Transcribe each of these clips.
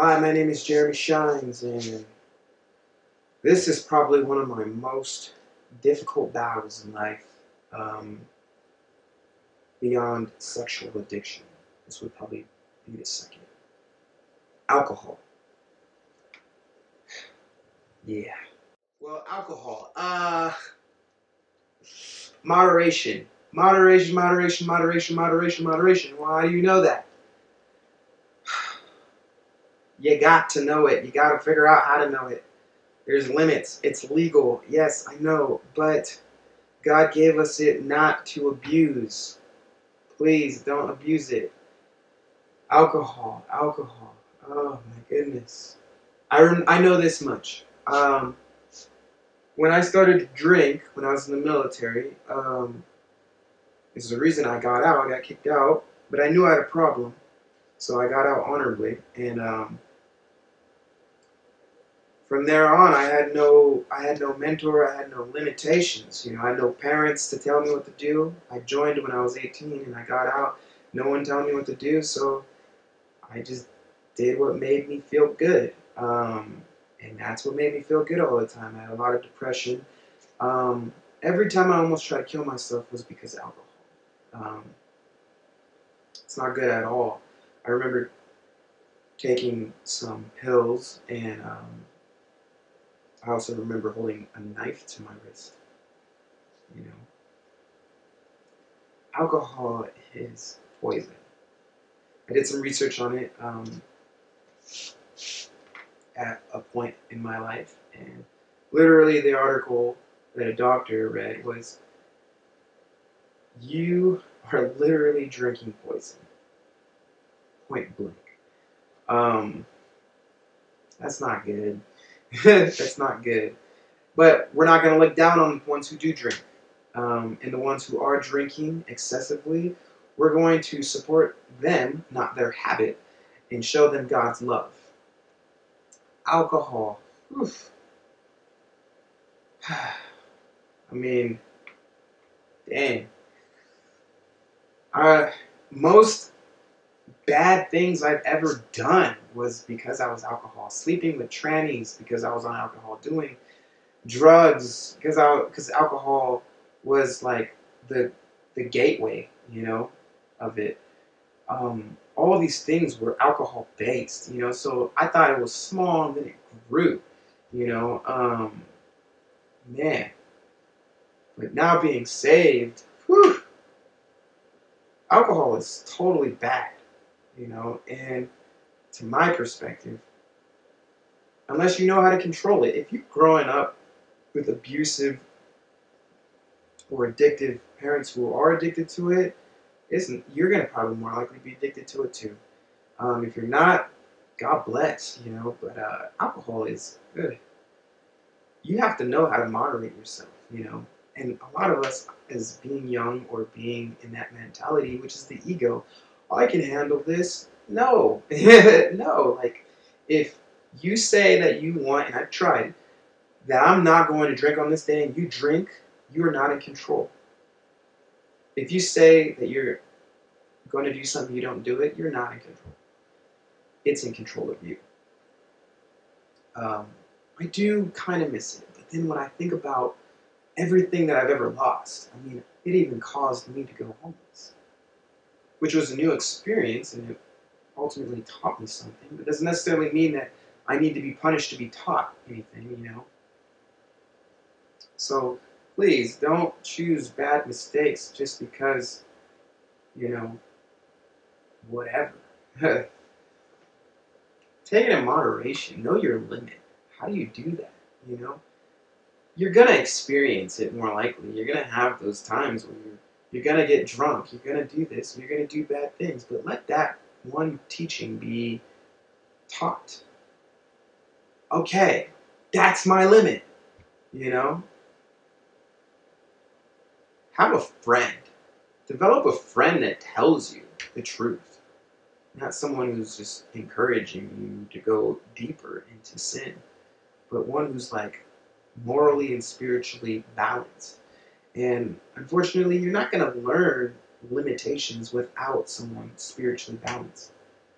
Hi, my name is Jeromie Shines, and this is probably one of my most difficult battles in life um, beyond sexual addiction. This would probably be the second. Alcohol. Yeah. Well, alcohol. Uh, moderation. Moderation, moderation, moderation, moderation, moderation. Why do you know that? You got to know it. You got to figure out how to know it. There's limits. It's legal. Yes, I know. But God gave us it not to abuse. Please don't abuse it. Alcohol, alcohol. Oh my goodness. I, rem- I know this much. Um, when I started to drink when I was in the military, um, this is the reason I got out. I got kicked out, but I knew I had a problem, so I got out honorably. And um, from there on, I had no, I had no mentor. I had no limitations. You know, I had no parents to tell me what to do. I joined when I was 18, and I got out. No one telling me what to do, so I just did what made me feel good. Um, and that's what made me feel good all the time. I had a lot of depression. Um, every time I almost tried to kill myself was because of alcohol. Um, it's not good at all. I remember taking some pills, and um, I also remember holding a knife to my wrist. You know, alcohol is poison. I did some research on it um, at a point in my life, and literally the article that a doctor read was you are literally drinking poison. Point blank. Um, that's not good. that's not good. But we're not going to look down on the ones who do drink. Um, and the ones who are drinking excessively, we're going to support them, not their habit, and show them God's love. Alcohol. Oof. I mean, dang. Uh, most bad things I've ever done was because I was alcohol. Sleeping with trannies because I was on alcohol. Doing drugs because I because alcohol was like the the gateway, you know, of it. Um, all these things were alcohol based, you know. So I thought it was small, and then it grew, you know. Um, man, but now being saved, whew, alcohol is totally bad, you know. And to my perspective, unless you know how to control it, if you're growing up with abusive or addictive parents who are addicted to it, isn't you're gonna probably more likely be addicted to it too. Um, if you're not, God bless, you know. But uh, alcohol is good. You have to know how to moderate yourself, you know. And a lot of us, as being young or being in that mentality, which is the ego, I can handle this. No, no. Like if you say that you want, and I've tried, that I'm not going to drink on this day, and you drink, you are not in control. If you say that you're going to do something, you don't do it, you're not in control. It's in control of you. Um, I do kind of miss it, but then when I think about everything that I've ever lost, I mean, it even caused me to go homeless, which was a new experience, and it ultimately taught me something. But doesn't necessarily mean that I need to be punished to be taught anything, you know. So please don't choose bad mistakes just because, you know, whatever. Take it in moderation. Know your limit. How do you do that? You know, you're gonna experience it more likely. You're gonna have those times when you're you're gonna get drunk. You're gonna do this. You're gonna do bad things. But let that one teaching be taught. Okay, that's my limit. You know, have a friend. Develop a friend that tells you the truth, not someone who's just encouraging you to go deeper into sin, but one who's like morally and spiritually balanced. And unfortunately, you're not going to learn limitations without someone spiritually balanced.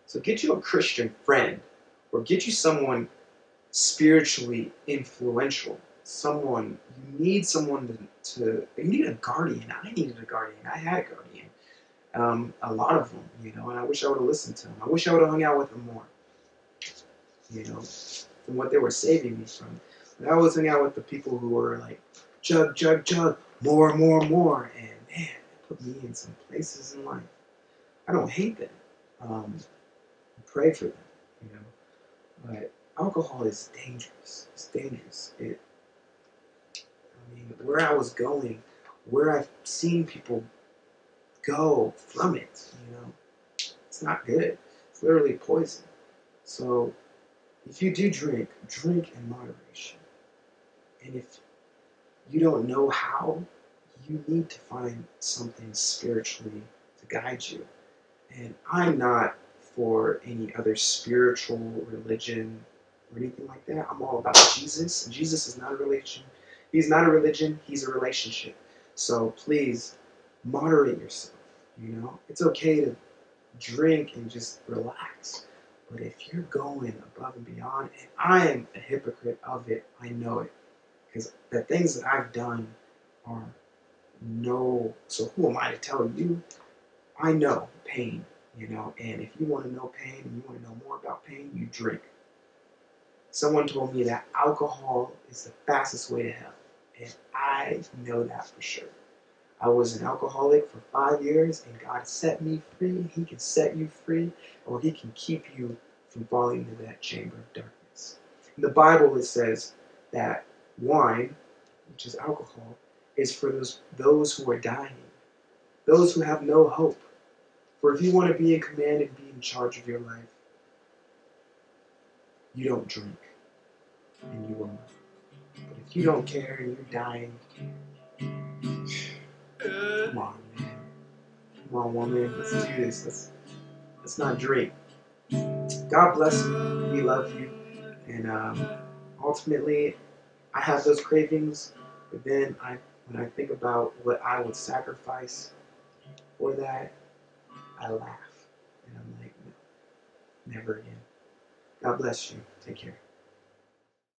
So get you a Christian friend or get you someone spiritually influential. Someone you need someone to, to you need a guardian. I needed a guardian. I had a guardian. Um, a lot of them, you know, and I wish I would have listened to them. I wish I would have hung out with them more. You know, from what they were saving me from. But I was hanging out with the people who were like, jug, jug, jug, more, more, more, and man, put me in some places in life. I don't hate them. Um, pray for them, you know, but alcohol is dangerous. It's dangerous. It. I mean, where I was going, where I've seen people go from it, you know, it's not good. It's literally poison. So, if you do drink, drink in moderation. And if you don't know how, you need to find something spiritually to guide you. And I'm not for any other spiritual religion or anything like that. I'm all about Jesus. Jesus is not a religion. He's not a religion, he's a relationship. So please moderate yourself. You know, it's okay to drink and just relax. But if you're going above and beyond, and I am a hypocrite of it, I know it. Because the things that I've done are no, so who am I to tell you? I know pain, you know, and if you want to know pain and you want to know more about pain, you drink. Someone told me that alcohol is the fastest way to hell, and I know that for sure. I was an alcoholic for five years, and God set me free. He can set you free, or He can keep you from falling into that chamber of darkness. In the Bible, it says that wine, which is alcohol, is for those, those who are dying, those who have no hope. For if you want to be in command and be in charge of your life, you don't drink, and you will not. But if you don't care and you're dying, come on, man. Come on, woman. Let's do this. Let's let's not drink. God bless you. We love you, and um, ultimately, I have those cravings. But then I, when I think about what I would sacrifice for that, I laugh, and I'm like, no, never again. God bless you. Take care.